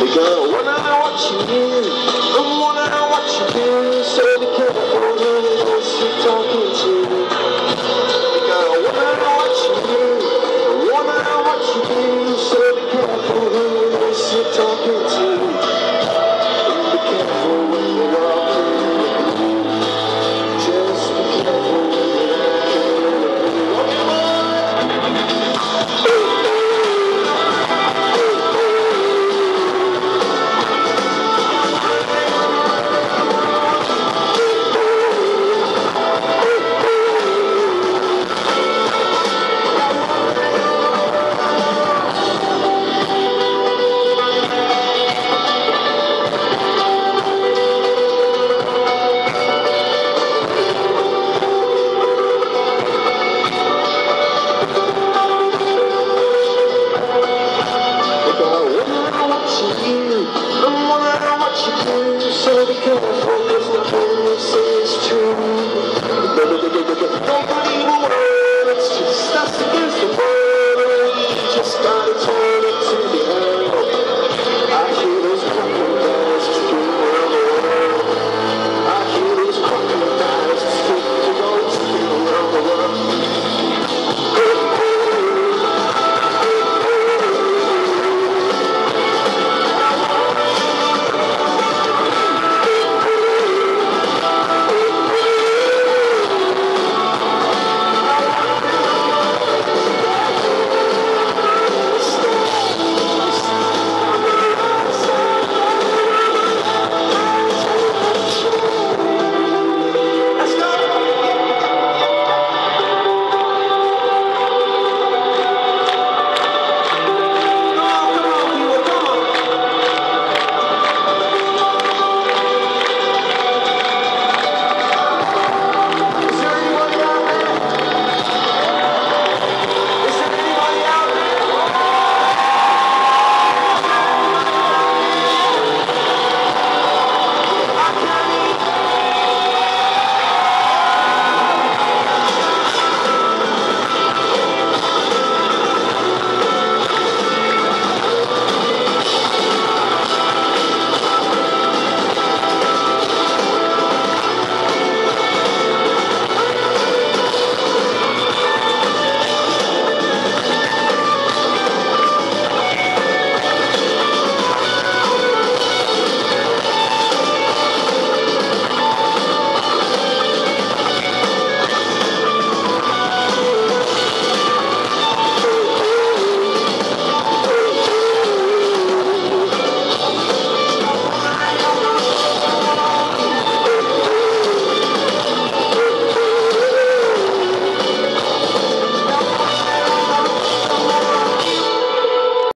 Because go I watch you.